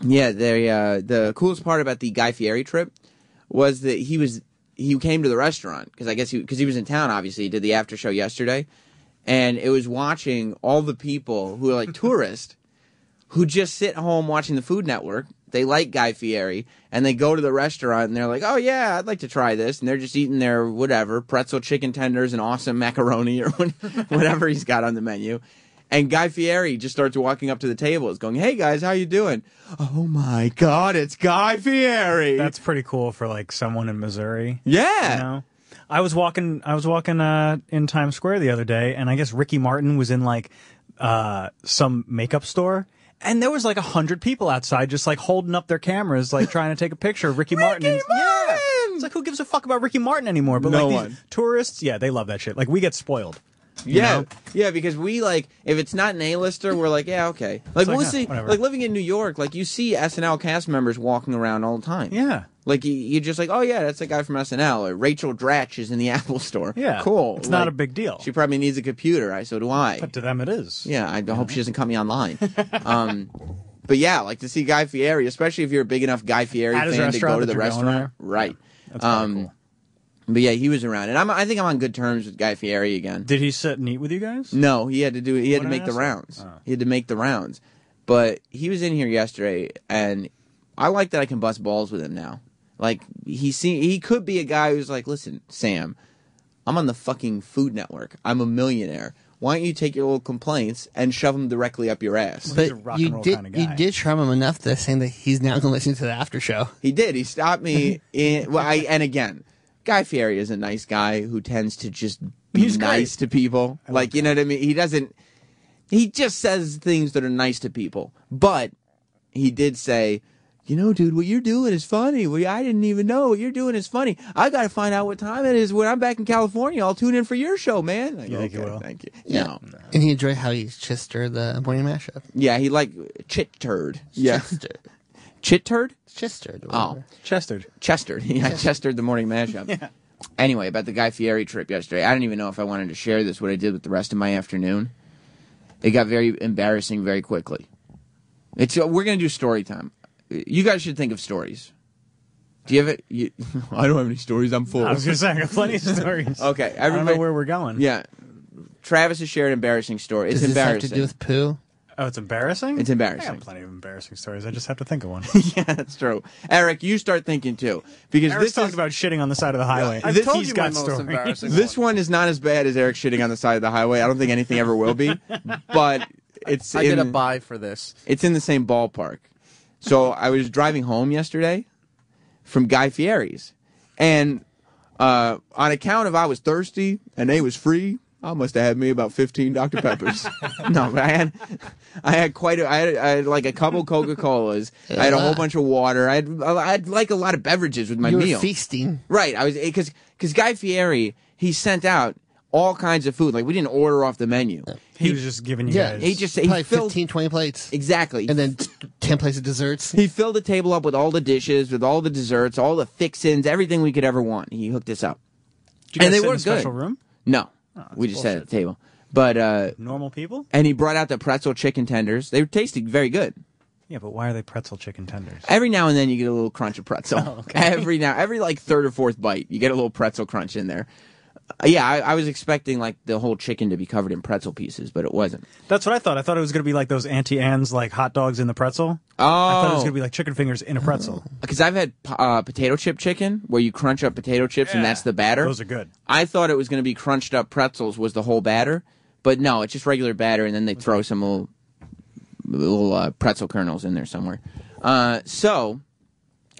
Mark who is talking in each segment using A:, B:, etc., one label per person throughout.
A: Yeah, they, uh, the coolest part about the Guy Fieri trip was that he was he came to the restaurant because I guess he because he was in town. Obviously, he did the after show yesterday, and it was watching all the people who are like tourists who just sit home watching the Food Network. They like Guy Fieri, and they go to the restaurant and they're like, "Oh yeah, I'd like to try this," and they're just eating their whatever pretzel chicken tenders and awesome macaroni or whatever he's got on the menu. And Guy Fieri just starts walking up to the table, is going, "Hey guys, how you doing?" Oh my God, it's Guy Fieri.
B: That's pretty cool for like someone in Missouri.
A: yeah.
B: You know, I was walking. I was walking uh, in Times Square the other day, and I guess Ricky Martin was in like uh, some makeup store. And there was like a hundred people outside, just like holding up their cameras, like trying to take a picture of Ricky, Martin. And- Yeah, it's like who gives a fuck about Ricky Martin anymore? But
A: No
B: like
A: one.
B: tourists, yeah, they love that shit. Like we get spoiled.
A: Yeah,
B: know?
A: yeah, because we like if it's not an A-lister, we're like, yeah, okay. Like
B: like,
A: we'll
B: huh,
A: see,
B: whatever.
A: like living in New York, like you see SNL cast members walking around all the time.
B: Yeah.
A: like you, you're just like, oh yeah, that's the guy from SNL. Or Rachel Dratch is in the Apple Store.
B: Yeah.
A: cool.
B: It's not a big deal.
A: She probably needs a computer. I so do I.
B: But to them, it is.
A: Yeah, I hope she doesn't cut me online. um, but yeah, like to see Guy Fieri, especially if you're a big enough Guy Fieri
B: At
A: fan to go to the restaurant, right?
B: That's
A: Um,
B: cool.
A: But yeah, he was around, and I'm, I think I'm on good terms with Guy Fieri again.
B: Did he sit and eat with you guys?
A: No, he had to do. He had
B: What
A: to
B: an
A: make the
B: asshole.
A: rounds.
B: Oh.
A: He had to make the rounds. But he was in here yesterday, and I like that I can bust balls with him now. Like he see, he could be a guy who's like, listen, Sam, I'm on the fucking Food Network. I'm a millionaire. Why don't you take your little complaints and shove them directly up your ass?
B: He's a
C: But
B: rock
C: you
B: and roll
C: did
B: kinda
C: you did charm him enough to saying that he's now going to listen to the after show.
A: He did. He stopped me in. Well, I, and again, Guy Fieri is a nice guy who tends to just be
B: He's great.
A: nice to people. Like you know what I mean. He doesn't. He just says things that are nice to people. But he did say. You know, dude, what you're doing is funny. Well, I didn't even know what you're doing is funny. I got to find out what time it is when I'm back in California. I'll tune in for your show, man. I go,
B: You think he
A: "Okay,
B: will?"
A: Thank you.
C: Yeah.
A: No.
C: And he enjoyed how he chister the morning mashup.
A: Yeah, he like chit turd. Yeah.
C: Chister.
A: Chit turd?
C: Chistered. or
A: Oh.
C: whatever.
B: Chestered.
A: Yeah, Chester the morning mashup.
B: Yeah.
A: Anyway, about the Guy Fieri trip yesterday, I don't even know if I wanted to share this, what I did with the rest of my afternoon. It got very embarrassing very quickly. It's uh, We're going to do story time. You guys should think of stories. Do you have it? You, I don't have any stories. I'm full.
B: I was gonna say I got plenty of stories.
A: Okay,
B: I don't know where we're going.
A: yeah. Travis has shared an embarrassing story. It's
C: Does this have
A: embarrassing.
C: to do with poo?
B: Oh, it's embarrassing.
A: It's embarrassing.
B: I have plenty of embarrassing stories. I just have to think of one.
A: yeah, that's true. Eric, you start thinking too, because
B: Eric's
A: this
B: talked
A: is,
B: about shitting on the side of the highway.
D: I've
A: This-
D: told
B: He's
D: you
B: got
D: my most embarrassing.
A: This
D: one.
A: one is not as bad as Eric shitting on the side of the highway. I don't think anything ever will be, but it's
D: I
A: in,
D: get a buy for this.
A: it's in the same ballpark. So I was driving home yesterday from Guy Fieri's, and uh, on account of I was thirsty and they was free, I must have had me about fifteen Dr Peppers. no, but I had I had quite a I had, I had like a couple Coca Colas. I had a whole uh-huh. bunch of water. I had I had like a lot of beverages with my
C: you were
A: meal.
C: feasting.
A: Right. I was eh, because because Guy Fieri he sent out all kinds of food. Like we didn't order off the menu.
B: he was just giving you
C: Yeah,
B: guys.
A: He just he
C: Probably
A: filled
C: 15, 20 plates.
A: exactly.
C: And then t- 10 plates of desserts.
A: he filled the table up with all the dishes, with all the desserts, all the fixins, everything we could ever want. He hooked us up.
B: Did you guys
A: and they
B: sit in
A: were
B: a special
A: good.
B: room.
A: No,
B: that's
A: we just sat at the table. But uh,
B: Normal people.
A: and he brought out the pretzel chicken tenders. They were tasting very good.
B: Yeah, but why are they pretzel chicken tenders?
A: Every now and then you get a little crunch of pretzel.
B: Oh, okay.
A: Every now, every like third or fourth bite, you get a little pretzel crunch in there. Yeah, I, I was expecting like the whole chicken to be covered in pretzel pieces, but it wasn't.
B: That's what I thought. I thought it was going to be like those Auntie Anne's like hot dogs in the pretzel.
A: Oh,
B: I thought it was going to be like chicken fingers in a pretzel.
A: because I've had uh, potato chip chicken where you crunch up potato chips and that's the batter.
B: Those are good.
A: I thought it was going to be crunched up pretzels was the whole batter, but no, it's just regular batter, and then they throw some little, little uh, pretzel kernels in there somewhere. Uh, so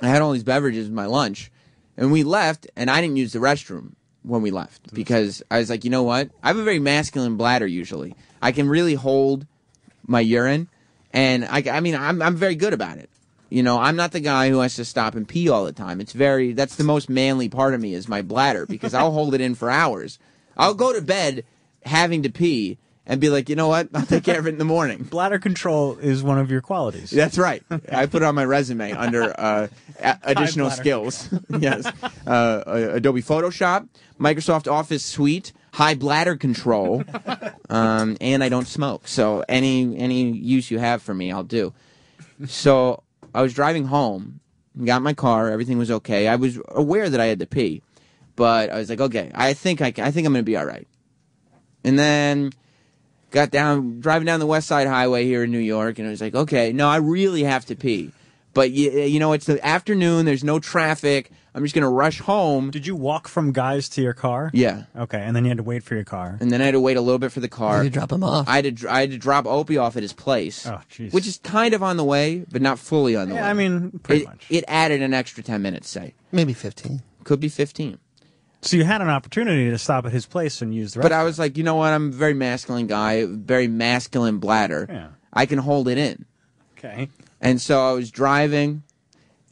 A: I had all these beverages in my lunch, and we left, and I didn't use the restroom when we left because I was like, you know what? I have a very masculine bladder usually. I can really hold my urine, and I, I mean, I'm I'm very good about it. You know, I'm not the guy who has to stop and pee all the time. It's very that's the most manly part of me is my bladder because I'll hold it in for hours. I'll go to bed having to pee and be like, you know what? I'll take care of it in the morning.
B: Bladder control is one of your qualities.
A: That's right. I put it on my resume under uh, a- additional skills. yes, uh, Adobe Photoshop, Microsoft Office Suite, high bladder control, um, and I don't smoke. So any any use you have for me, I'll do. So I was driving home, got my car, everything was okay. I was aware that I had to pee, but I was like, okay, I think I, I think I'm gonna be all right. And then got down driving down the West Side Highway here in New York, and I was like, okay, no, I really have to pee. But you, you know, it's the afternoon. There's no traffic. I'm just gonna rush home.
B: Did you walk from guys to your car?
A: Yeah,
B: Okay, and then you had to wait for your car.
A: and then I had to wait a little bit for the car.
C: You drop him off.
A: I had to dr- I had to drop Opie off at his place,
B: Oh, jeez.
A: which is kind of on the way, but not fully on the way.
B: I mean, pretty
A: it,
B: much.
A: it added an extra ten minutes. Say
C: Maybe 15.
A: could be fifteen.
B: So you had an opportunity to stop at his place and use the.
A: But I was like, you know what? I'm a very masculine guy, very masculine bladder.
B: Yeah.
A: I can hold it in.
B: okay.
A: And so I was driving,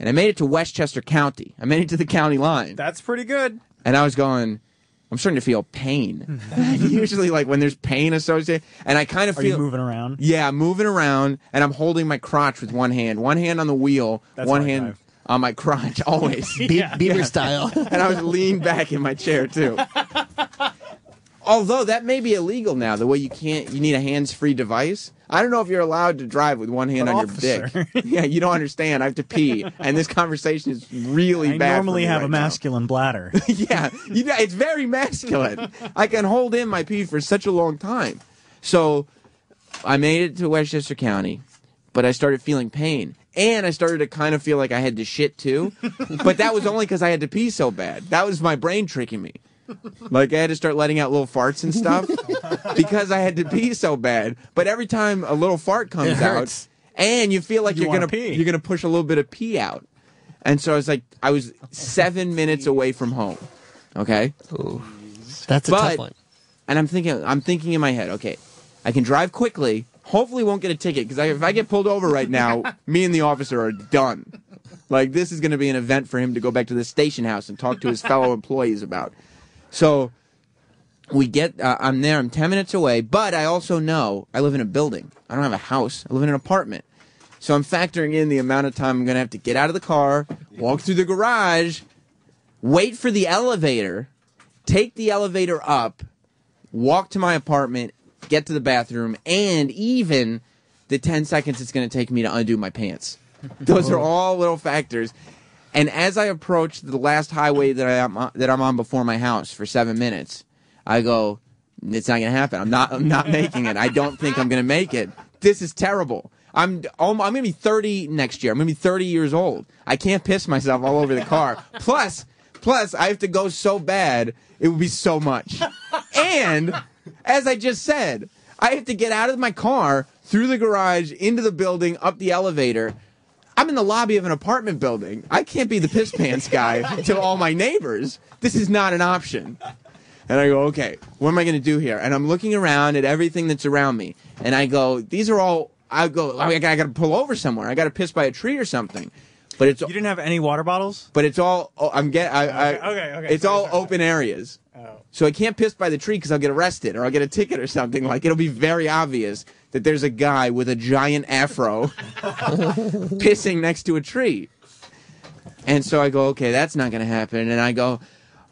A: and I made it to Westchester County. I made it to the county line,
B: That's pretty good.
A: and I was going. I'm starting to feel pain. Hmm. Usually, like when there's pain associated, and I kind of
B: Are
A: feel
B: you moving around?
A: Yeah, I'm moving around, and I'm holding my crotch with one hand, one hand on the wheel,
B: That's
A: one
B: how I
A: hand
B: drive.
A: On my crotch, always.
C: Be-
B: Yeah.
C: Bieber style.
A: and I was leaned back in my chair too. Although that may be illegal now, the way you can't, you need a hands-free device. I don't know if you're allowed to drive with one hand
B: But
A: on
B: officer.
A: your dick. yeah, you don't understand. I have to pee, and this conversation is really
B: I
A: bad. for
B: normally
A: me
B: have
A: right
B: a
A: now.
B: masculine bladder.
A: yeah, you know, it's very masculine. I can hold in my pee for such a long time. So I made it to Westchester County, but I started feeling pain. And I started to kind of feel like I had to shit too. but that was only because I had to pee so bad. That was my brain tricking me. Like I had to start letting out little farts and stuff because I had to pee so bad. But every time a little fart comes out, and you feel like
B: You
A: you are gonna
B: pee.
A: you're gonna push a little bit of pee out. And so I was like, I was seven minutes away from home. Okay.
C: That's a
A: But-
C: tough one.
A: And I'm thinking, I'm thinking in my head, okay, I can drive quickly. Hopefully, won't get a ticket because if I get pulled over right now, me and the officer are done. Like this is going to be an event for him to go back to the station house and talk to his fellow employees about. So we get, uh, I'm there. I'm ten minutes away, but I also know I live in a building. I don't have a house. I live in an apartment. So I'm factoring in the amount of time I'm going to have to get out of the car, walk through the garage, wait for the elevator, take the elevator up, walk to my apartment, get to the bathroom, and even the 10 seconds it's going to take me to undo my pants. Those are oh. all little factors. And as I approach the last highway that I am on, that I'm on before my house for 7 minutes, I go it's not going to happen. I'm not I'm not making it. I don't think I'm going to make it. This is terrible. I'm I'm going to be 30 next year. I'm going to be 30 years old. I can't piss myself all over the car. Plus plus I have to go so bad it would be so much. And as I just said, I have to get out of my car, through the garage, into the building, up the elevator. I'm in the lobby of an apartment building. I can't be the piss pants guy to all my neighbors. This is not an option. And I go, okay, what am I going to do here? And I'm looking around at everything that's around me. And I go, these are all, I go, I got to pull over somewhere. I got to piss by a tree or something. But it's,
B: You didn't have any water bottles?
A: but it's all, oh, I'm get, I, I,
B: Okay, okay, okay.
A: it's
B: Sorry,
A: all
B: sorry, sorry.
A: open areas.
B: Oh.
A: So I can't piss by the tree because I'll get arrested or I'll get a ticket or something. Like it'll be very obvious that there's a guy with a giant afro pissing next to a tree. And so I go, okay, that's not going to happen. And I go,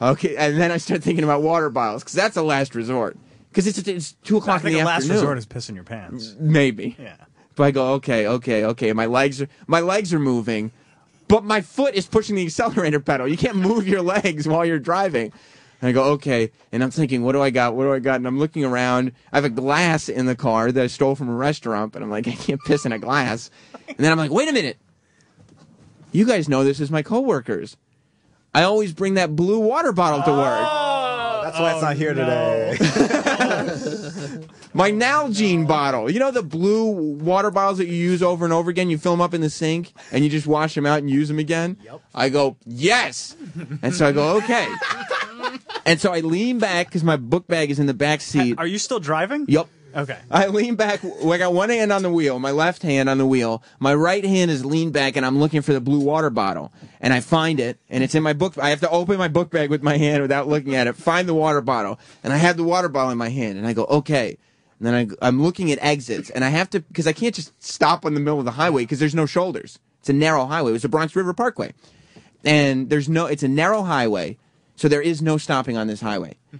A: okay. And then I start thinking about water bottles because that's a last resort. Because it's, it's two o'clock in
B: think
A: the
B: the last
A: afternoon.
B: resort is pissing your pants.
A: Maybe.
B: Yeah.
A: But I go, okay, okay, okay. My legs are my legs are moving, but my foot is pushing the accelerator pedal. You can't move your legs while you're driving. And I go, okay. And I'm thinking, what do I got? What do I got? And I'm looking around. I have a glass in the car that I stole from a restaurant, but I'm like, I can't piss in a glass. And then I'm like, wait a minute. You guys know this is my coworkers. I always bring that blue water bottle to work.
D: Oh, That's why it's not oh, here today.
A: My Nalgene bottle. You know the blue water bottles that you use over and over again? You fill them up in the sink and you just wash them out and use them again? Yep. I go, yes. and so I go, okay. and so I lean back because my book bag is in the back seat.
B: Are you still driving?
A: Yep.
B: Okay.
A: I lean back. I got one hand on the wheel, my left hand on the wheel. My right hand is leaned back, and I'm looking for the blue water bottle. And I find it, and it's in my book. I have to open my book bag with my hand without looking at it. Find the water bottle, and I have the water bottle in my hand, and I go, okay. And then I, I'm looking at exits, and I have to because I can't just stop in the middle of the highway because there's no shoulders. It's a narrow highway. It was the Bronx River Parkway, and there's no. It's a narrow highway. So there is no stopping on this highway.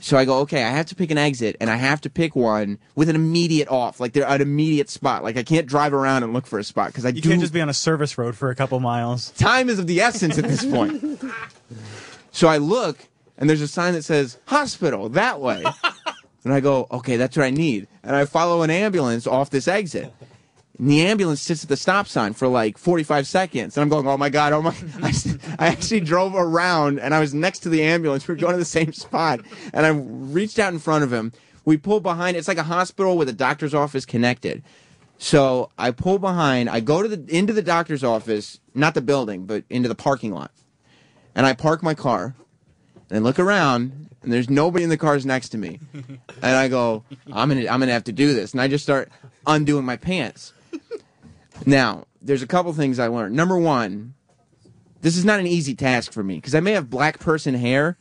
A: So I go, okay, I have to pick an exit, and I have to pick one with an immediate off, like they're an immediate spot. Like I can't drive around and look for a spot because I
B: You
A: do.
B: can't just be on a service road for a couple miles.
A: time is of the essence at this point. so I look, and there's a sign that says hospital that way, and I go, okay, that's what I need, and I follow an ambulance off this exit. And the ambulance sits at the stop sign for like 45 seconds. And I'm going, oh my God, oh my. I, I actually drove around and I was next to the ambulance. We were going to the same spot. And I reached out in front of him. We pull behind. It's like a hospital with a doctor's office connected. So I pull behind. I go to the into the doctor's office, not the building, but into the parking lot. And I park my car and I look around and there's nobody in the cars next to me. And I go, I'm gonna I'm gonna have to do this. And I just start undoing my pants. Now, there's a couple things I learned. Number one, this is not an easy task for me because I may have black person hair,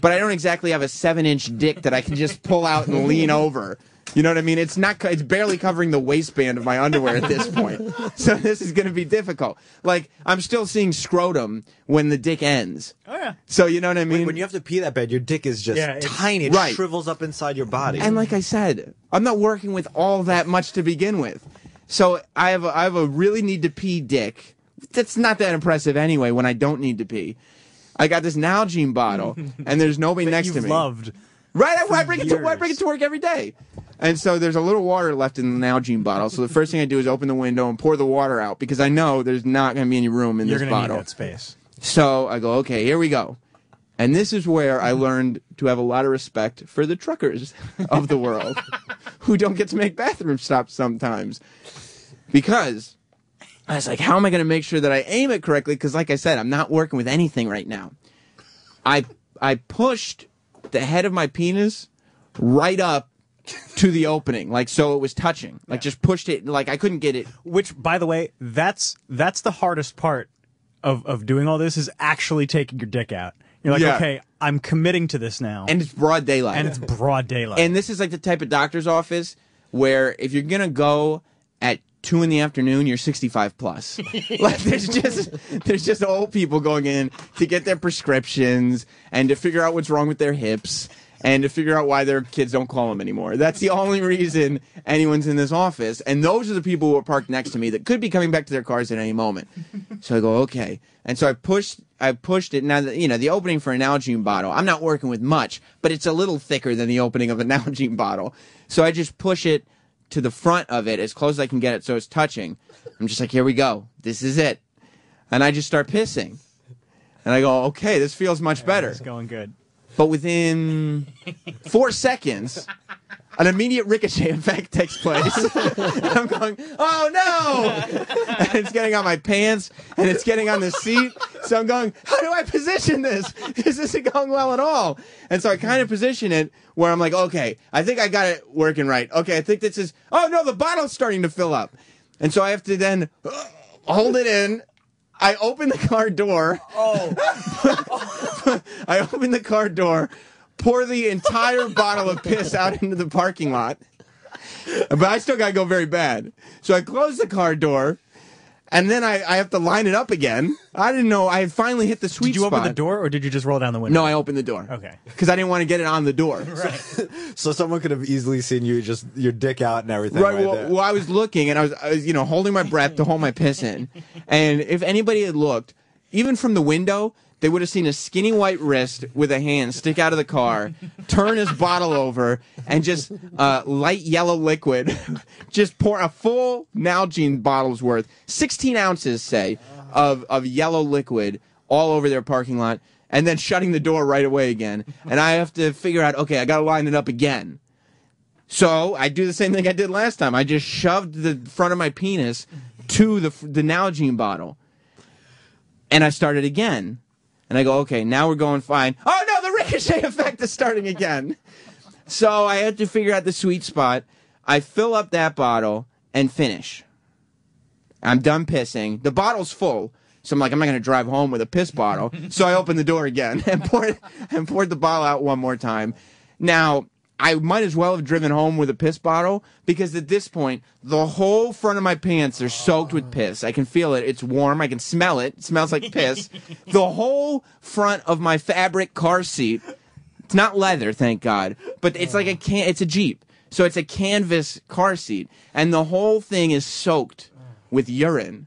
A: but I don't exactly have a seven inch dick that I can just pull out and lean over. You know what I mean? It's not. It's barely covering the waistband of my underwear at this point. So this is going to be difficult. Like I'm still seeing scrotum when the dick ends.
B: Oh yeah.
A: So you know what I mean?
D: when you have to pee that bad, your dick is just
B: Yeah,
D: tiny. It
A: Right.
D: shrivels up inside your body.
A: And like I said, I'm not working with all that much to begin with. So I have a, I have a really need to pee dick. That's not that impressive anyway when I don't need to pee. I got this Nalgene bottle and there's nobody next
B: You've
A: to me.
B: loved.
A: Right, I, I bring it to I bring it to work every day. And so there's a little water left in the Nalgene bottle. So the first thing I do is open the window and pour the water out because I know there's not going to be any room in
B: You're
A: this bottle.
B: need that space.
A: So I go, okay, here we go. And this is where I mm-hmm. learned to have a lot of respect for the truckers of the world who don't get to make bathroom stops sometimes. Because I was like, how am I going to make sure that I aim it correctly? Because, like I said, I'm not working with anything right now. I, I pushed the head of my penis right up to the opening, like so it was touching. Like just pushed it, like I couldn't get it
B: Which, by the way, that's that's the hardest part of of doing all this is actually taking your dick out. You're like,
A: Yeah.
B: okay, I'm committing to this now,
A: and it's broad daylight.
B: and it's broad daylight.
A: And this is like the type of doctor's office where if you're gonna go at two in the afternoon, you're 65 plus. like there's just there's just old people going in to get their prescriptions and to figure out what's wrong with their hips and to figure out why their kids don't call them anymore. That's the only reason anyone's in this office. And those are the people who are parked next to me that could be coming back to their cars at any moment. So I go, okay. And so I pushed I pushed it. Now that you know the opening for an Nalgene bottle, I'm not working with much, but it's a little thicker than the opening of a Nalgene bottle. So I just push it to the front of it as close as I can get it so it's touching. I'm just like, here we go. This is it. And I just start pissing. And I go, okay, this feels much better.
B: it's going good.
A: But within four seconds, an immediate ricochet effect takes place. and I'm going, oh no! And it's getting on my pants and it's getting on the seat. So I'm going, how do I position this? This isn't going well at all. And so I kind of position it where I'm like, okay, I think I got it working right. Okay, I think this is, oh no, the bottle's starting to fill up. And so I have to then uh, hold it in. I open the car door. Oh. I open the car door, pour the entire bottle of piss out into the parking lot. But I still gotta go very bad. So I close the car door, and then I, I have to line it up again. I didn't know I had finally hit the sweet
B: Did you open the door or did you just roll down the window?
A: No, I opened the door.
B: Okay.
A: Because I didn't want to get it on the door. right.
D: so someone could have easily seen you just your dick out and everything.
A: Right.
D: Right,
A: well,
D: there.
A: well, I was looking and I was, I was, you know, holding my breath to hold my piss in. And if anybody had looked, even from the window, they would have seen a skinny white wrist with a hand stick out of the car, turn his bottle over, and just uh, light yellow liquid, just pour a full Nalgene bottle's worth, 16 ounces, say, of, of yellow liquid all over their parking lot, and then shutting the door right away again. And I have to figure out, okay, I got to line it up again. So I do the same thing I did last time. I just shoved the front of my penis to the the Nalgene bottle, and I started again. And I go, okay, now we're going fine. Oh no, the ricochet effect is starting again. So I had to figure out the sweet spot. I fill up that bottle and finish. I'm done pissing. The bottle's full. So I'm like, I'm not gonna drive home with a piss bottle. so I open the door again and poured and poured the bottle out one more time. Now, I might as well have driven home with a piss bottle because at this point, the whole front of my pants are soaked with piss. I can feel it. It's warm. I can smell it. It smells like piss. the whole front of my fabric car seat. It's not leather, thank God, but it's like a can. It's a Jeep, so it's a canvas car seat, and the whole thing is soaked with urine.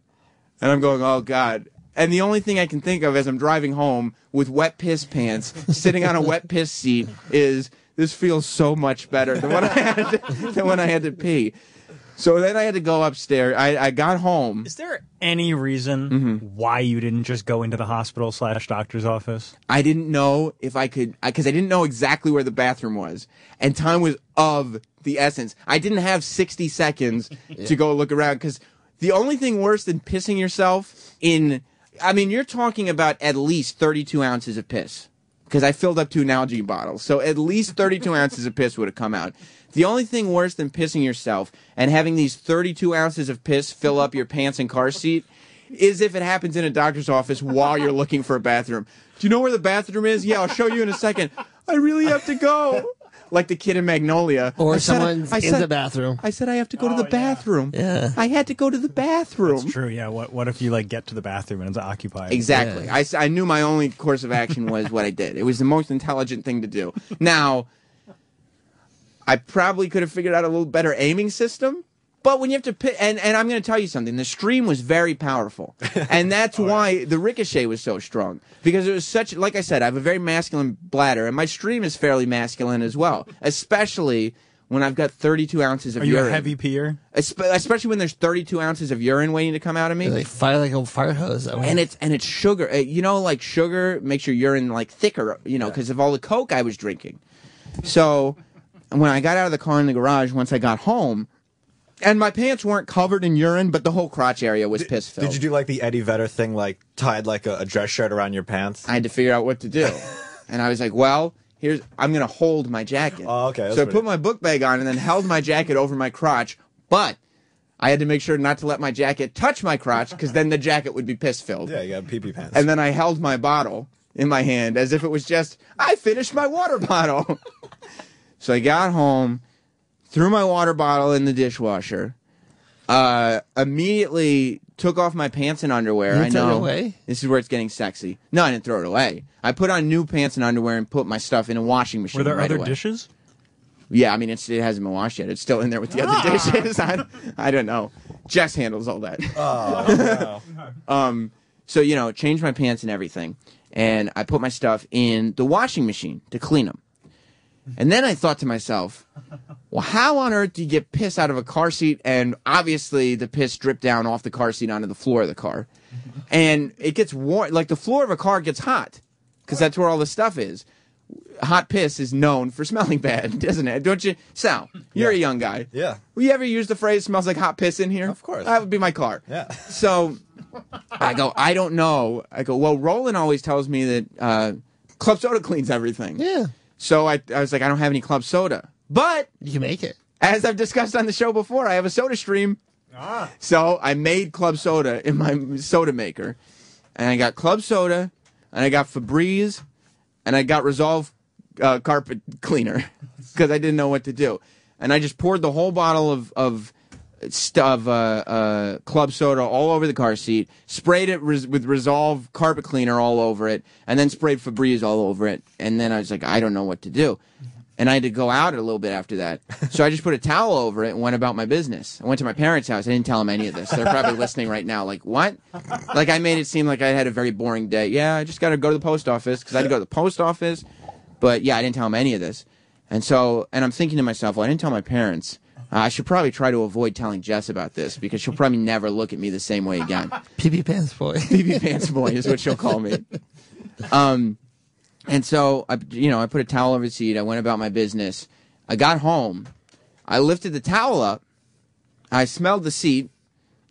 A: And I'm going, oh God. And the only thing I can think of as I'm driving home with wet piss pants, sitting on a wet piss seat, is this feels so much better than when I had to, than when I had to pee. So then I had to go upstairs. I, I got home.
B: Is there any reason
A: Mm-hmm.
B: why you didn't just go into the hospital slash doctor's office?
A: I didn't know if I could, because I, didn't know exactly where the bathroom was, and time was of the essence. I didn't have 60 seconds to go look around, because the only thing worse than pissing yourself in, I mean, you're talking about at least 32 ounces of piss, because I filled up two Nalgene bottles, so at least 32 ounces of piss would have come out. The only thing worse than pissing yourself and having these 32 ounces of piss fill up your pants and car seat is if it happens in a doctor's office while you're looking for a bathroom. Do you know where the bathroom is? Yeah, I'll show you in a second. I really have to go. Like the kid in Magnolia.
C: Or
A: I said-
C: someone's
A: I
C: in
A: said-
C: the bathroom.
A: I said I have to go to
B: Oh,
A: the
B: yeah.
A: bathroom.
C: Yeah.
A: I had to go to the bathroom.
B: That's true. Yeah. What What if you like get to the bathroom and it's occupied?
A: Exactly.
C: Yeah.
A: I, s- I knew my only course of action was what I did. It was the most intelligent thing to do. Now, I probably could have figured out a little better aiming system. But when you have to pit, and, and I'm going to tell you something, the stream was very powerful. And that's why the ricochet was so strong. Because it was such, like I said, I have a very masculine bladder, and my stream is fairly masculine as well. Especially when I've got 32 ounces of
B: Are you
A: urine.
B: a heavy peer?
A: Espe- Especially when there's 32 ounces of urine waiting to come out of me
C: They fire like a fire hose. That way.
A: and it's and it's sugar. Uh, You know, like sugar makes your urine like thicker. You know, because of all the coke I was drinking. So when I got out of the car in the garage, once I got home, and my pants weren't covered in urine, but the whole crotch area was piss filled.
D: Did you do like the Eddie Vedder thing, like tied like a, a dress shirt around your pants?
A: I had to figure out what to do, and I was like, well. Here's I'm gonna hold my jacket.
D: Oh, okay,
A: So I put my book bag on and then held my jacket over my crotch, but I had to make sure not to let my jacket touch my crotch because then the jacket would be piss filled.
D: yeah, you got pee pee pants.
A: and then I held my bottle in my hand as if it was just I finished my water bottle. so I got home, threw my water bottle in the dishwasher, uh, immediately took off my pants and underwear.
C: You
A: I
C: threw it
A: know
C: away?
A: this is where it's getting sexy. No, I didn't throw it away. I put on new pants and underwear and put my stuff in a washing machine.
B: Were there
A: right
B: other
A: away.
B: dishes?
A: Yeah, I mean it's, it hasn't been washed yet. It's still in there with the other dishes. I, I don't know. Jess handles all that.
D: oh,
A: Um, so you know, changed my pants and everything, and I put my stuff in the washing machine to clean them. And then I thought to myself, well, how on earth do you get piss out of a car seat? And obviously, the piss dripped down off the car seat onto the floor of the car, and it gets warm. Like the floor of a car gets hot because that's where all the stuff is. Hot piss is known for smelling bad, doesn't it? Don't you, Sal? You're
D: Yeah.
A: a young guy.
D: yeah.
A: Will you ever use the phrase "smells like hot piss" in here?
D: Of course.
A: That would be my car.
D: Yeah.
A: So I go, I don't know. I go, well, Roland always tells me that uh, club soda cleans everything.
C: yeah,
A: So I, I was like, I don't have any club soda. But
C: you can make it.
A: as I've discussed on the show before, I have a soda stream. So I made club soda in my soda maker. And I got club soda, and I got Febreze, and I got Resolve uh, carpet cleaner because I didn't know what to do. And I just poured the whole bottle of, of stuff, uh, uh, club soda all over the car seat, sprayed it res- with Resolve carpet cleaner all over it, and then sprayed Febreze all over it. And then I was like, I don't know what to do. And I had to go out a little bit after that. So I just put a towel over it and went about my business. I went to my parents' house. I didn't tell them any of this. They're probably listening right now, like, what? Like, I made it seem like I had a very boring day. Yeah, I just got to go to the post office because I had to go to the post office. But yeah, I didn't tell them any of this. And so, and I'm thinking to myself, well, I didn't tell my parents. Uh, I should probably try to avoid telling Jess about this because she'll probably never look at me the same way again.
C: Pee pants boy.
A: BB Pants Boy is what she'll call me. Um, and so I, you know, I put a towel over the seat. I went about my business. I got home. I lifted the towel up. I smelled the seat.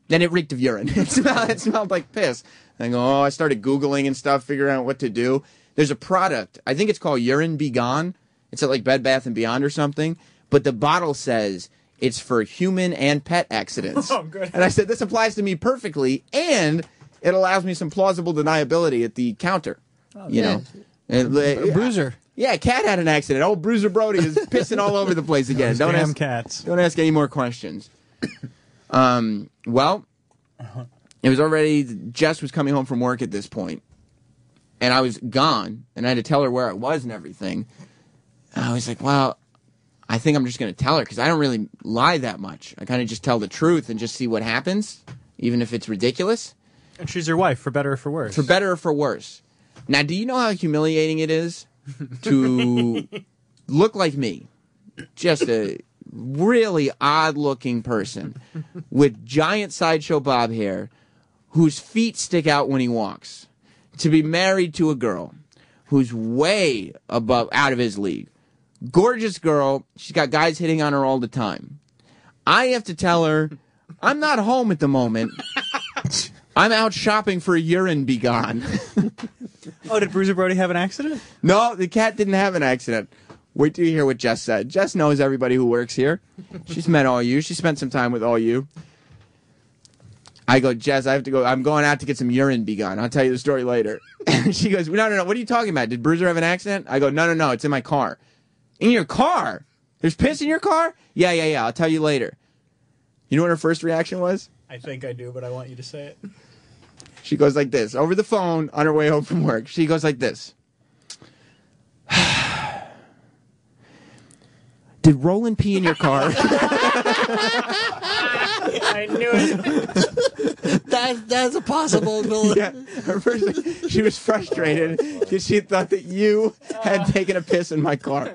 A: Then it reeked of urine. It smelled, it smelled like piss. I go, oh, I started Googling and stuff, figuring out what to do. There's a product. I think it's called Urine Be Gone. It's at like Bed Bath and Beyond or something. But the bottle says it's for human and pet accidents.
B: Oh, good.
A: And I said, this applies to me perfectly, and it allows me some plausible deniability at the counter. you
C: yeah.
A: know, And, uh,
C: A bruiser.
A: Yeah, cat had an accident. Oh, Bruiser Brody is pissing all over the place again. Don't
B: Damn
A: ask,
B: cats.
A: don't ask any more questions. Um, well, it was already Jess was coming home from work at this point, and I was gone, and I had to tell her where I was and everything. And I was like, well, I think I'm just going to tell her because I don't really lie that much. I kind of just tell the truth and just see what happens, even if it's ridiculous,
B: And she's your wife, for better or for worse.
A: for better or for worse. Now, do you know how humiliating it is to look like me? Just a really odd looking person with giant sideshow bob hair whose feet stick out when he walks. To be married to a girl who's way above out of his league. Gorgeous girl. She's got guys hitting on her all the time. I have to tell her I'm not home at the moment. I'm out shopping for urine be gone.
B: oh, did Bruiser Brody have an accident?
A: No, the cat didn't have an accident. Wait till you hear what Jess said. Jess knows everybody who works here. She's met all you. She spent some time with all you. I go, Jess, I have to go. I'm going out to get some urine be gone. I'll tell you the story later. she goes, No, no, no. What are you talking about? Did Bruiser have an accident? I go, No, no, no. It's in my car. In your car? There's piss in your car? Yeah, yeah, yeah. I'll tell you later. You know what her first reaction was?
B: I think I do, but I want you to say it.
A: She goes like this over the phone on her way home from work. She goes like this. Did Roland pee in your car?
B: I knew it.
C: That that's a possible.
A: yeah. Her first, she was frustrated because she thought that you had oh. taken a piss in my car.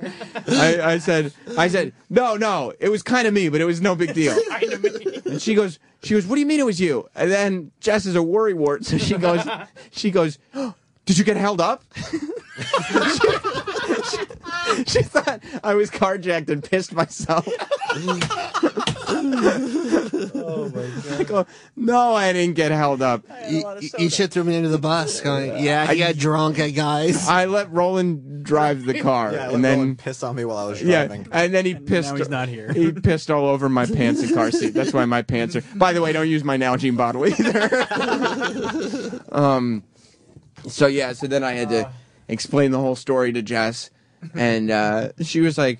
A: I, I said, I said, no, no, it was kind of me, but it was no big deal. And she goes, she goes, what do you mean it was you? And then Jess is a worrywart, so she goes, she goes, "Oh, did you get held up? she, she- she thought I was carjacked and pissed myself. I go, no, I didn't get held up.
C: You, you should throw me under the bus. Going, yeah, I got drunk, I guys.
A: I let Roland drive the car,
D: Yeah, I
A: and then
D: Roland piss on me while I was
A: yeah,
D: driving.
A: and then he pissed.
B: Now he's not here.
A: He pissed all over my pants and car seat. That's why my pants are. By the way, don't use my Nalgene bottle either. um, so yeah, so then I had to explain the whole story to Jess, and uh, she was like.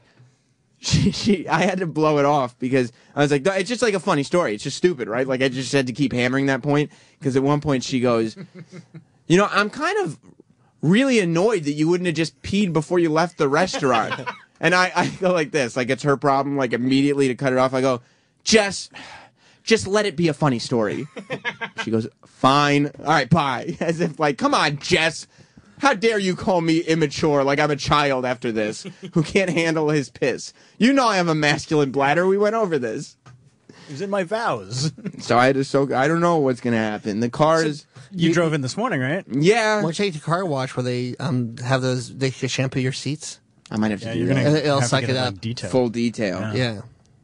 A: She, she, I had to blow it off because I was like, "No, it's just like a funny story. It's just stupid, right? Like I just had to keep hammering that point because at one point she goes, you know, I'm kind of really annoyed that you wouldn't have just peed before you left the restaurant. and I, I go like this, like it's her problem, like immediately to cut it off. I go, Jess, just let it be a funny story. she goes, fine. All right, bye. As if like, come on, Jess. How dare you call me immature like I'm a child after this who can't handle his piss? You know I have a masculine bladder. We went over this.
B: It was in my vows.
A: So I had to soak. I don't know what's going to happen. The car is,
B: You drove in this morning, right?
A: yeah.
C: Why don't you take the car wash where they um have those? They can shampoo your seats.
A: I might have to
B: Yeah,
A: do
B: you're
A: that.
B: Gonna
C: It'll
B: have to
C: suck
B: get
C: it
B: like,
C: up.
B: detail.
A: full detail
B: Yeah.
C: Yeah,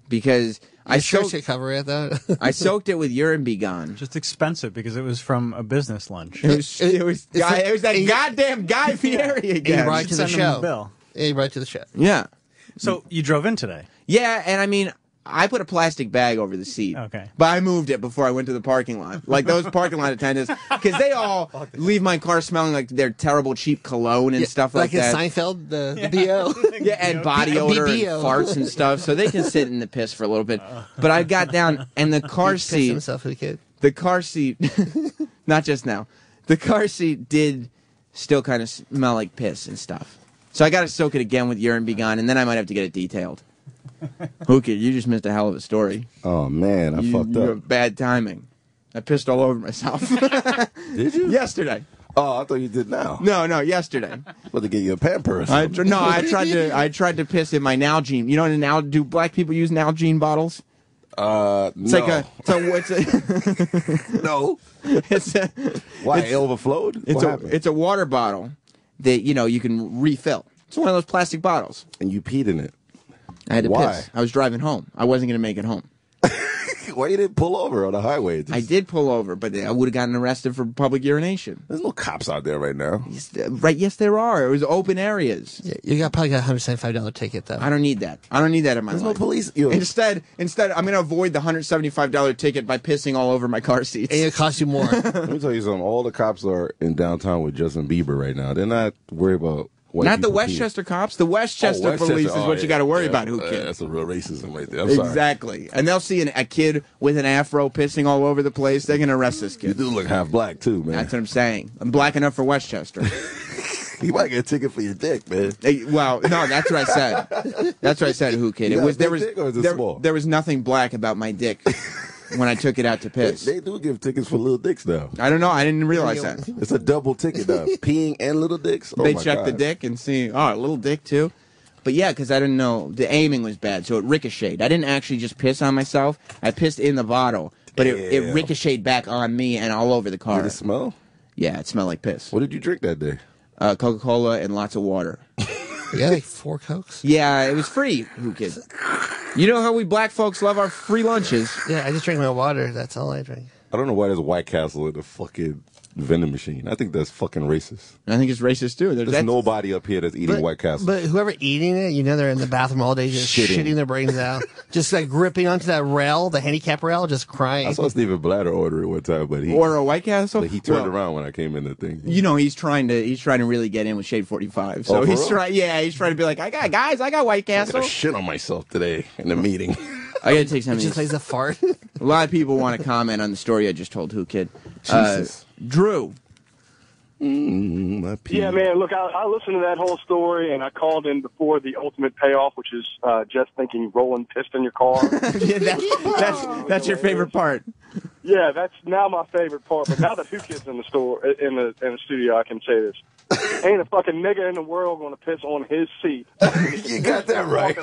A: because I
C: insurance
A: soaked,
C: should cover it. That
A: I soaked it with urine be gone.
B: Just expensive because it was from a business lunch.
A: It was
C: It-
A: it was
C: it's
A: guy,
C: like-
A: it was that
C: you-
A: goddamn Guy Fieri again.
C: right to the
B: Send them the
C: show.
B: bill.
C: yeah, right to the show.
A: Yeah,
B: So you drove in today.
A: yeah, and I mean. I put a plastic bag over the seat.
B: Okay.
A: But I moved it before I went to the parking lot. Like those parking lot attendants, because they all leave my car smelling like their terrible cheap cologne and
C: Yeah,
A: stuff like,
C: in
A: that.
C: Seinfeld, the, the bo.
A: yeah, and body odor and farts and stuff, so they can sit in the piss for a little bit. But I got down, and the car
C: Pissed
A: seat,
C: himself, the kid.
A: the car seat, not just now, the car seat did still kind of smell like piss and stuff. So I got to soak it again with urine be gone, and then I might have to get it detailed. Who Kid, you just missed a hell of a story.
E: Oh man, I
A: you,
E: fucked
A: you
E: up.
A: bad timing. I pissed all over myself
E: Did you?
A: yesterday.
E: Oh, I thought you did now.
A: No, no, yesterday.
E: About to get you a Pampers.
A: I no, I tried to. I tried to piss in my Nalgene. You know, in Nal- do black people use Nalgene bottles?
E: uh,
A: It's
E: no.
A: like a. It's a. It's a.
E: no.
A: It's a.
E: Why
A: It's-
E: it overflowed?
A: It's
E: what
A: a.
E: happened?
A: It's a water bottle that you know you can refill. It's one of those plastic bottles.
E: and you peed in it.
A: I had to
E: Why?
A: piss. I was driving home. I wasn't going to make it home.
E: Why you didn't pull over on the highway?
A: I did pull over, but I would have gotten arrested for public urination.
E: There's no cops out there right now.
A: Yes, uh, Right? Yes, there are. It was open areas.
C: Yeah, you got probably got a hundred seventy-five dollar ticket though.
A: I don't need that. I don't need that in my
E: There's no
A: life.
E: police. Yo,
A: Instead, instead, I'm going to avoid the hundred seventy-five dollar ticket by pissing all over my car seats.
C: and it costs you more.
E: let me tell you something. All the cops are in downtown with Justin Bieber right now. They're not worried about white
A: Not the. Westchester cops. The Westchester
E: Oh, Westchester.
A: police is
E: Oh,
A: what you got to worry
E: Yeah,
A: about. Who
E: uh,
A: kid?
E: That's a real racism right there. I'm sorry.
A: Exactly. And they'll see an, a kid with an afro pissing all over the place. They're gonna arrest this kid.
E: You do look half black too, man.
A: That's what I'm saying. I'm black enough for Westchester.
E: You might get a ticket for your dick, man.
A: Hey, well, no, that's what I said. That's what I said. Who kid? It was there was
E: dick or is it
A: there,
E: small?
A: there was nothing black about my dick when I took it out to piss.
E: they do give tickets for little dicks now.
A: I don't know. I didn't realize that.
E: It's a double ticket now. Peeing and little dicks. Oh
A: they
E: my
A: check the dick and see, oh, a little dick too. But yeah, because I didn't know the aiming was bad, so it ricocheted. I didn't actually just piss on myself. I pissed in the bottle, but it, it
E: Damn.
A: ricocheted back on me and all over the car.
E: Did it smell?
A: Yeah, it smelled like piss.
E: What did you drink that day?
A: Uh, Coca Cola and lots of water.
C: You got like four cokes?
A: Yeah, it was free. Who kid? You know how we black folks love our free lunches.
C: Yeah, I just drink my water. That's all I drink.
E: I don't know why there's White Castle in the fucking vending machine. I think that's fucking racist.
A: I think it's racist too. There's
E: There's nobody up here that's eating White Castle.
C: But whoever eating it, you know, they're in the bathroom all day just
E: Shitting.
C: shitting, their brains out, just like gripping onto that rail, the handicap rail, just crying.
E: I saw Stephen Bladder order it one time, but he
A: or a White Castle.
E: but he turned
A: Well,
E: around when I came in the thing.
A: You know he's trying to he's trying to really get in with Shade Forty Five. So
E: Oh, for
A: he's trying. Yeah, he's trying to be like, I got guys, I got White
E: I
A: Castle.
E: got shit on myself today in the meeting.
A: I gotta take some
C: It
A: of
C: just plays a fart.
A: A lot of people want to comment on the story I just told. Who kid? Uh,
E: Jesus.
A: Drew.
E: Mm.
F: Yeah, man. Look, I, I listened to that whole story, and I called in before the ultimate payoff, which is uh, just thinking Roland pissed in your car.
A: yeah, that's, that's that's your favorite part.
F: yeah, that's now my favorite part. But now that Who Kid's in the store in the in the studio, I can say this: ain't a fucking nigga in the world going to piss on his seat.
E: you got that right.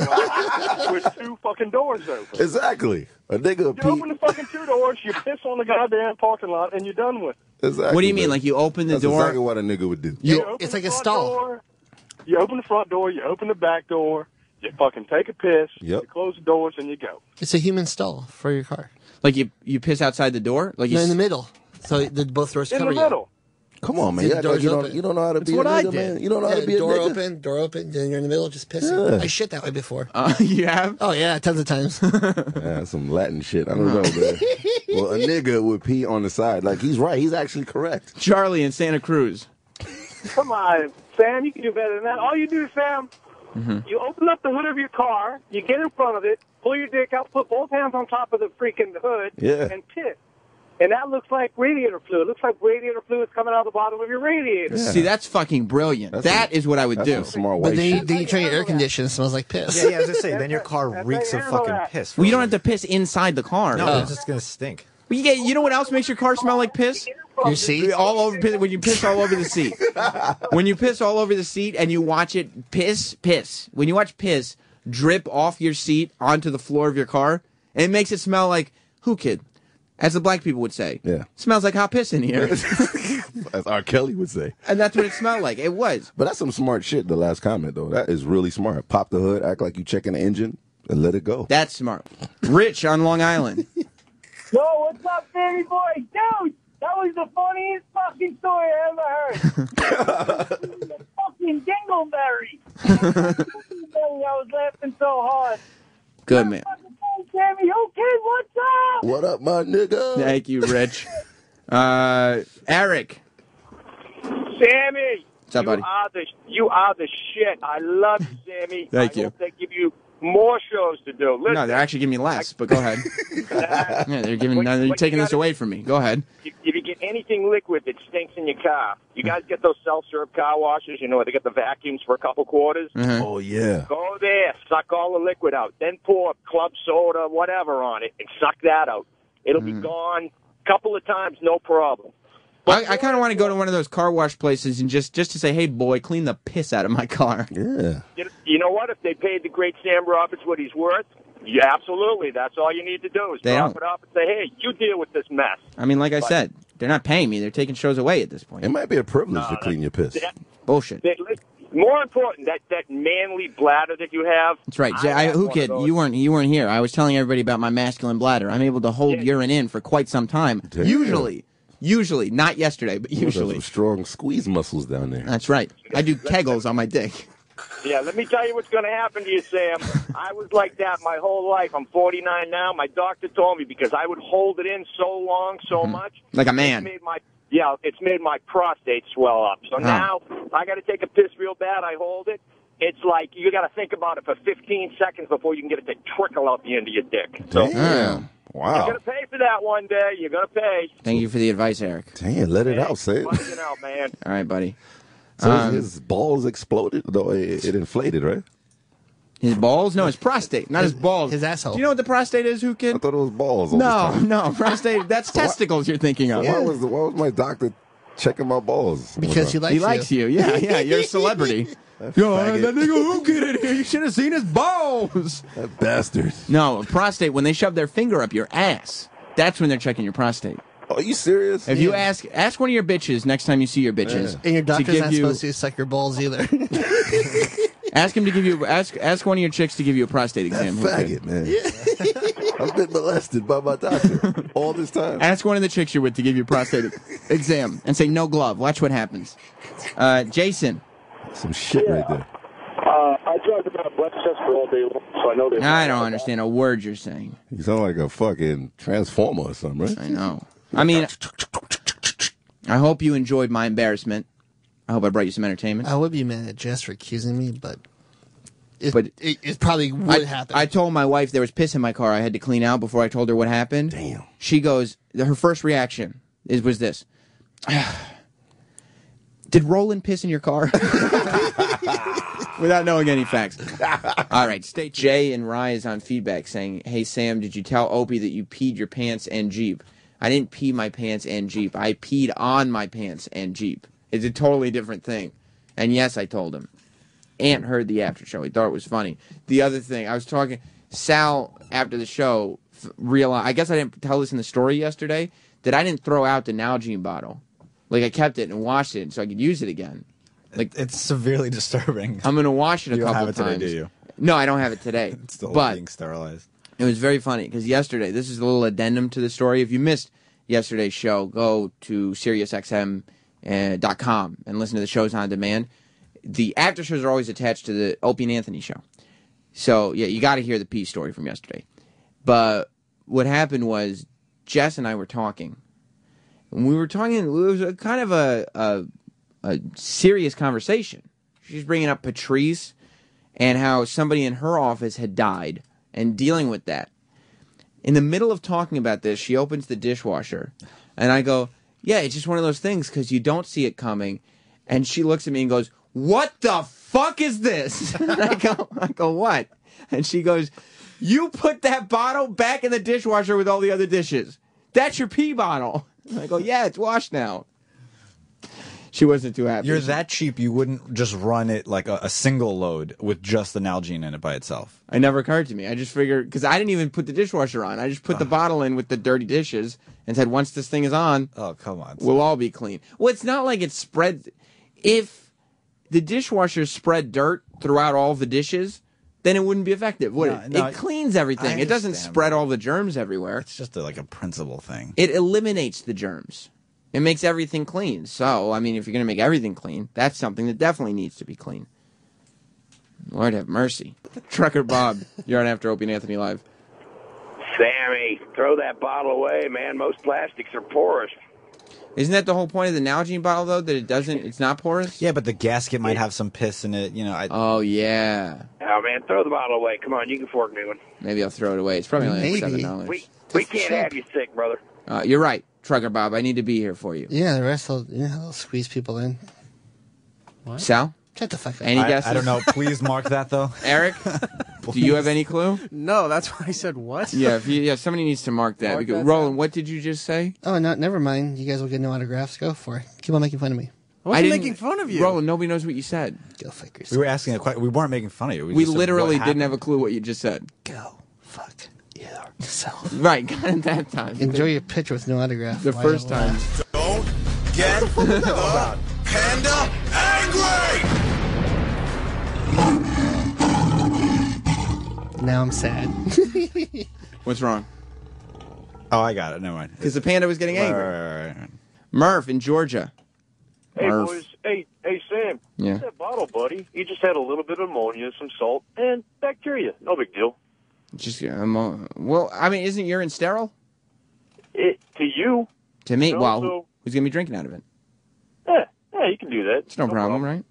F: With two fucking doors open.
E: exactly. A nigga
F: You open the fucking two doors, you piss on the goddamn parking lot, and you're done with it.
E: Exactly.
A: What do you mean? Like you open the
E: That's
A: door?
E: exactly what a nigga would do.
C: You-
F: open
C: it's
F: the
C: like a stall.
F: Door, you open the front door, you open the back door, you fucking take a piss,
E: Yep.
F: you close the doors, and you go.
C: It's a human stall for your car.
A: Like you you piss outside the door? Like you
C: No, in the middle. So the both doors
F: In
C: cover
F: the middle.
E: Come on, man.
C: The
E: You, act like
C: door's
E: you, don't,
C: open.
E: you don't know how to be
A: what
E: a
A: I
E: nigga,
A: did.
E: man. You don't know
C: you.
E: how to be
C: Yeah,
E: a
C: door
E: nigga.
C: open, door open, then you're in the middle just pissing.
E: Yeah.
C: I shit that way before.
A: Uh, you have?
C: oh yeah, tons of times.
E: Yeah, some Latin shit. I don't know, man. well, a nigga would pee on the side. Like he's right. He's actually correct.
A: Charlie in Santa Cruz.
G: Come on, Sam, you can do better than that. All you do, Sam, you open up the hood of your car, you get in front of it, pull your dick out, put both hands on top of the freaking hood,
E: Yeah.
G: and piss. And that looks like radiator fluid. It looks like radiator fluid is coming out of the bottom of your radiator.
A: See, that's fucking brilliant.
E: That's
A: That
E: some-
A: is what I would
E: That's
A: do.
E: some smart
C: but
E: white
C: then you, then you turn your air conditioner, it smells like piss.
D: Yeah, yeah, I was gonna say, then your car reeks of fucking
G: that.
D: piss.
A: Well, you don't have to piss inside the car.
D: No, it's just gonna stink.
A: Well, you get. You know what else makes your car smell like piss?
C: Your seat.
A: all over when you piss all over the seat. when you piss all over the seat and you watch it piss, piss. When you watch piss drip off your seat onto the floor of your car, it makes it smell like who kid, as the black people would say.
E: Yeah.
A: smells like hot piss in here,
E: As R. Kelly would say.
A: and that's what it smelled like. It was.
E: But that's some smart shit. The last comment though, that is really smart. Pop the hood, act like you checking the engine, and let it go.
A: That's smart. Rich on Long Island.
G: Yo, what's up, Sammy boy? Dude, that was the funniest fucking story I ever heard. fucking Dingleberry. I was laughing so hard.
A: Good man.
G: Fucking hey, Sammy, okay, what's up?
E: What up, my nigga?
A: Thank you, Rich. Uh, Eric.
G: Sammy,
A: What's up,
G: you
A: buddy?
G: are the you are the shit. I love you, Sammy.
A: Thank
G: I
A: you.
G: Hope they give you more shows to do. Listen,
A: No, they're actually giving me less, but go ahead. Yeah, they're giving.
G: What-
A: no, they're
G: what
A: taking this
G: gotta-
A: away from me. Go ahead.
G: if, if you get anything liquid that stinks in your car, you guys get those self-serve car washers. You know, where they get the vacuums for a couple quarters.
A: Uh-huh.
E: Oh yeah.
G: Go there, suck all the liquid out, then pour club soda, whatever, on it, and suck that out. It'll
A: Mm.
G: be gone. A couple of times, no problem.
A: I, I kind of want to go to one of those car wash places and just just to say, "Hey, boy, clean the piss out of my car."
E: Yeah.
G: You, you know what? If they paid the great Sam Roberts what he's worth, yeah, absolutely. That's all you need to do is
A: They
G: drop
A: don't.
G: it up and say, "Hey, you deal with this mess."
A: I mean, like I said, they're not paying me; they're taking shows away at this point.
E: It might be a privilege to clean your piss.
G: That,
A: Bullshit.
G: that, more important, that that manly bladder that you have.
A: That's right. Jay, I, who
G: one
A: kid? You weren't you weren't here. I was telling everybody about my masculine bladder. I'm able to hold
G: Yeah.
A: urine in for quite some time.
E: Damn.
A: Usually, usually, not yesterday, but
E: Those are
A: usually.
E: some strong squeeze muscles down there.
A: That's right. I do kegels on my dick.
G: Yeah, let me tell you what's going to happen to you, Sam. I was like that my whole life. I'm 49 now. My doctor told me because I would hold it in so long, so mm-hmm. much.
A: Like a
G: It
A: man.
G: made my
H: yeah, it's made my prostate swell up. So
A: Oh.
H: now I got to take a piss real bad. I hold it. It's like you got to think about it for 15 seconds before you can get it to trickle out the end of your dick. So
A: Oh.
E: Damn.
H: you're gonna pay for that one day. You're gonna pay.
A: Thank you for the advice, Eric.
E: Damn, let it out, say Let it.
H: Fucking out, man.
A: All right, buddy.
E: So
A: Um,
E: his, his balls exploded? No, it, it inflated, right?
A: His balls? No, his prostate, not his, balls.
C: his asshole.
A: Do you know what the prostate is, who
E: I
A: kid?
E: thought it was balls. all this
A: No, no, prostate. That's testicles you're thinking of.
E: Why was the, why was my doctor checking my balls?
C: Because he likes
A: He
C: you.
A: likes you. Yeah, yeah. You're a celebrity. Yo,
E: faggot.
A: that nigga who get in here. You should have seen his balls.
E: that bastard.
A: No, prostate. When they shove their finger up your ass, that's when they're checking your prostate.
E: Oh, are you serious?
A: If you
C: Yeah.
A: ask, ask one of your bitches next time you see your bitches.
C: And your doctor's
A: give
C: not
A: you,
C: supposed to suck your balls either.
A: Ask him to give you. Ask ask one of your chicks to give you a prostate exam. who kid.
E: faggot, man. I've been molested by my doctor all this time.
A: Ask one of the chicks you're with to give you a prostate exam and say no glove. Watch what happens. Uh, Jason,
E: Some shit right there.
F: Uh, I drive about Westchester all day long, so I know they.
A: I don't understand a word you're saying.
E: You sound like a fucking transformer or something, right?
A: I know. I mean, I hope you enjoyed my embarrassment. I hope I brought you some entertainment.
C: I would be mad at Jess for accusing me, but it,
A: But-
C: it, it probably would
A: I,
C: happen.
A: I told my wife there was piss in my car. I had to clean out before I told her what happened.
E: Damn.
A: She goes. Her first reaction is was this. Did Roland piss in your car? Without knowing any facts. All right, stay. Jay and Rye is on feedback saying, "Hey Sam, did you tell Opie that you peed your pants and Jeep? I didn't pee my pants and Jeep. I peed on my pants and Jeep. It's a totally different thing." And yes, I told him. Ant heard the after show. He thought it was funny. The other thing, I was talking, Sal after the show realized. I guess I didn't tell this in the story yesterday that I didn't throw out the Nalgene bottle. Like I kept it and washed it so I could use it again. Like
D: It's severely disturbing.
A: I'm gonna wash it a
D: You don't
A: couple
D: have it today, do you?
A: No, I don't have it today.
D: It's still
A: but
D: being sterilized.
A: it was very funny because yesterday, this is a little addendum to the story. If you missed yesterday's show, go to SiriusXM.com uh, dot com and listen to the shows on demand. The after shows are always attached to the Opie and Anthony show. So, yeah, you got to hear the pee story from yesterday. But what happened was Jess and I were talking. And we were talking, it was a kind of a, a, a serious conversation. She's bringing up Patrice and how somebody in her office had died and dealing with that. In the middle of talking about this, she opens the dishwasher, and I go, "Yeah, it's just one of those things because you don't see it coming." And she looks at me and goes, "What the fuck is this?" I go, "I go what?" And she goes, "You put that bottle back in the dishwasher with all the other dishes. That's your pee bottle." And I go, "Yeah, it's washed now." She wasn't too happy.
D: You're that cheap, you wouldn't just run it like a, a single load with just the Nalgene in it by itself.
A: It never occurred to me. I just figured because I didn't even put the dishwasher on. I just put the bottle in with the dirty dishes and said, once this thing is on,
D: Oh, come on.
A: we'll all be clean. Well, it's not like it spread. If the dishwasher spread dirt throughout all the dishes, then it wouldn't be effective, would
D: No,
A: it?
D: no,
A: it cleans everything.
D: I
A: It doesn't
D: understand,
A: spread all the germs everywhere.
D: it's just a, like a principle thing.
A: It eliminates the germs. It makes everything clean. So, I mean, if you're going to make everything clean, that's something that definitely needs to be clean. Lord have mercy. Trucker Bob, you're on After Opie and Anthony Live.
H: Sammy, throw that bottle away, man. Most plastics are porous.
A: Isn't that the whole point of the Nalgene bottle, though? That it doesn't, it's not porous?
D: Yeah, but the gasket might have some piss in it. You know, I,
A: Oh, yeah.
H: Oh man, throw the bottle away. Come on, you can fork me one.
A: Maybe I'll throw it away. It's probably only like
C: Maybe.
A: $7.
H: We we can't
C: cheap.
H: have you sick, brother.
A: Uh, you're right, Trucker Bob. I need to be here for you.
C: yeah, the rest will, you know, they'll squeeze people in. What?
A: Sal?
C: Shut the fuck up.
A: Any
D: I,
A: guesses?
D: I don't know. Please mark that though.
A: Eric? do you have any clue?
I: No, that's why I said what?
A: Yeah, if you, yeah, somebody needs to mark that.
I: Mark
A: because,
I: that
A: Roland,
I: down.
A: what did you just say?
C: Oh, no, never mind. You guys will get no autographs. Go for it. Keep on making fun of me.
I: I wasn't
A: didn't-
I: making fun of you.
A: Roland, nobody knows what you said.
C: Go fuck
D: We were asking a question. We weren't making fun of you.
A: We
D: just said
A: literally didn't have a clue what you just said.
C: Go fuck yourself.
A: Right, got it that time.
C: Enjoy your picture with no autograph.
A: the
C: Why
A: first
C: don't
A: time.
J: Don't get the panda angry!
C: Now I'm sad.
A: What's wrong?
D: Oh, I got it. Never mind.
A: Because the panda was getting angry.
D: right, right, right, right.
A: Murph in Georgia.
F: Hey,
A: Murph.
F: boys. Hey, hey, Sam.
A: Yeah.
F: That bottle, buddy. You just had a little bit of ammonia, some salt, and bacteria. No big deal.
A: Just um, uh, well, I mean, isn't urine sterile?
F: It to you.
A: To me, well,
F: so
A: who's gonna be drinking out of it.
G: Yeah, yeah, you can do that.
A: It's no, problem, right?